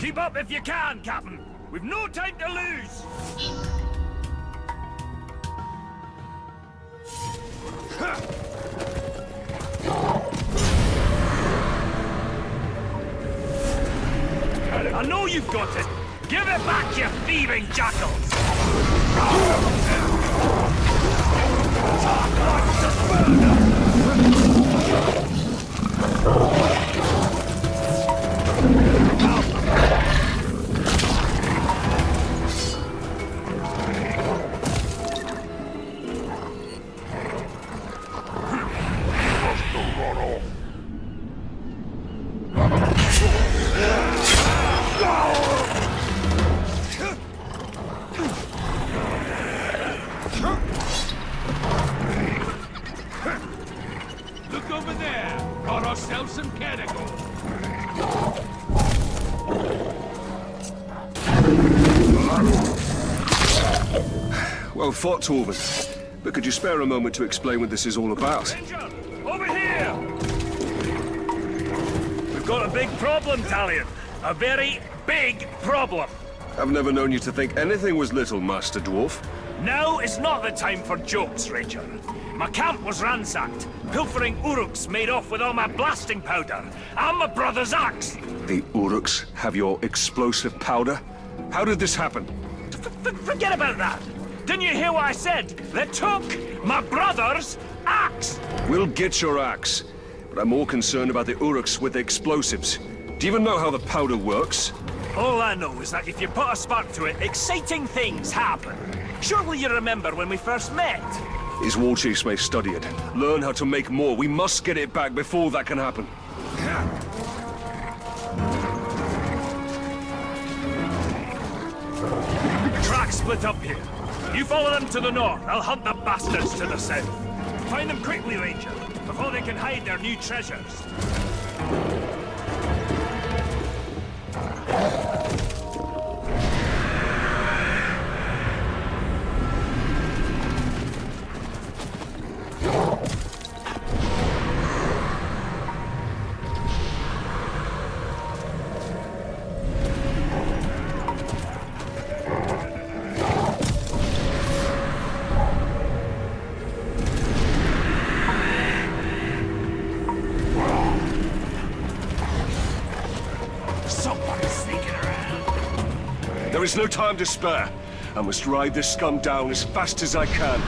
Keep up if you can, Captain. We've no time to lose. I know you've got it. Give it back, you thieving jackals! Ourselves some. Well fought, Torvin. But could you spare a moment to explain what this is all about? Ranger, over here! We've got a big problem, Talion. A very big problem. I've never known you to think anything was little, Master Dwarf. Now is not the time for jokes, Ranger. My camp was ransacked. Pilfering Uruks made off with all my blasting powder. And my brother's axe. The Uruks have your explosive powder? How did this happen? F forget about that. Didn't you hear what I said? They took my brother's axe. We'll get your axe. But I'm more concerned about the Uruks with the explosives. Do you even know how the powder works? All I know is that if you put a spark to it, exciting things happen. Surely you remember when we first met? His war chiefs may study it. Learn how to make more. We must get it back before that can happen. Tracks split up here. You follow them to the north. I'll hunt the bastards to the south. Find them quickly, Ranger, before they can hide their new treasures. There is no time to spare. I must ride this scum down as fast as I can.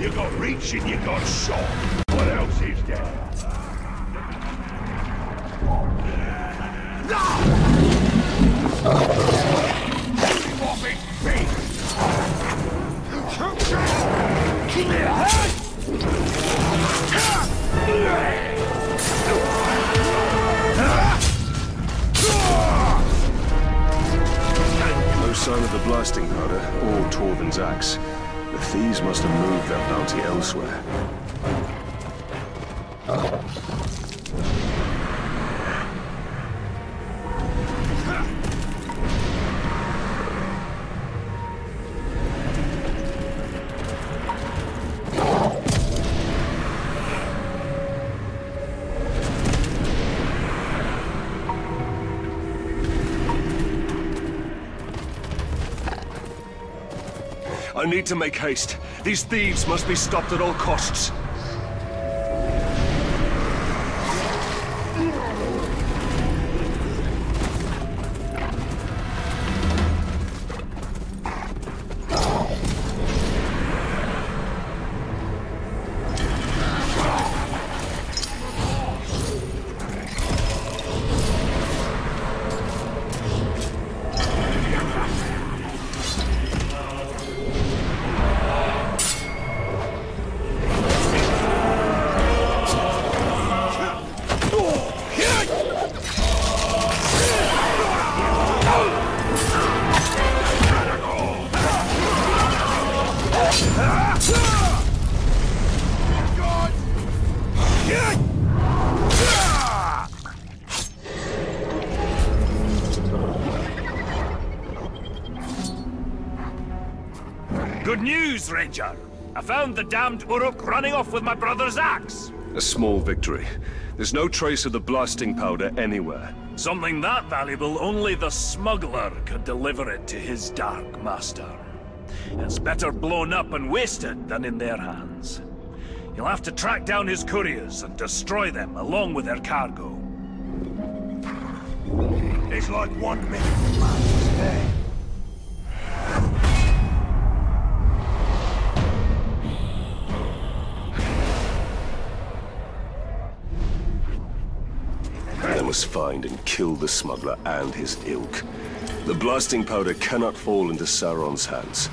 You got reach and you got shot. What else is there? Off Sign of the blasting powder or Torvin's axe. The thieves must have moved their bounty elsewhere. I need to make haste. These thieves must be stopped at all costs. Good news, Ranger. I found the damned Uruk running off with my brother's axe. A small victory. There's no trace of the blasting powder anywhere. Something that valuable, only the smuggler could deliver it to his Dark Master. It's better blown up and wasted than in their hands. You'll have to track down his couriers and destroy them along with their cargo. It's like one minute from Man's day. I must find and kill the smuggler and his ilk. The blasting powder cannot fall into Sauron's hands.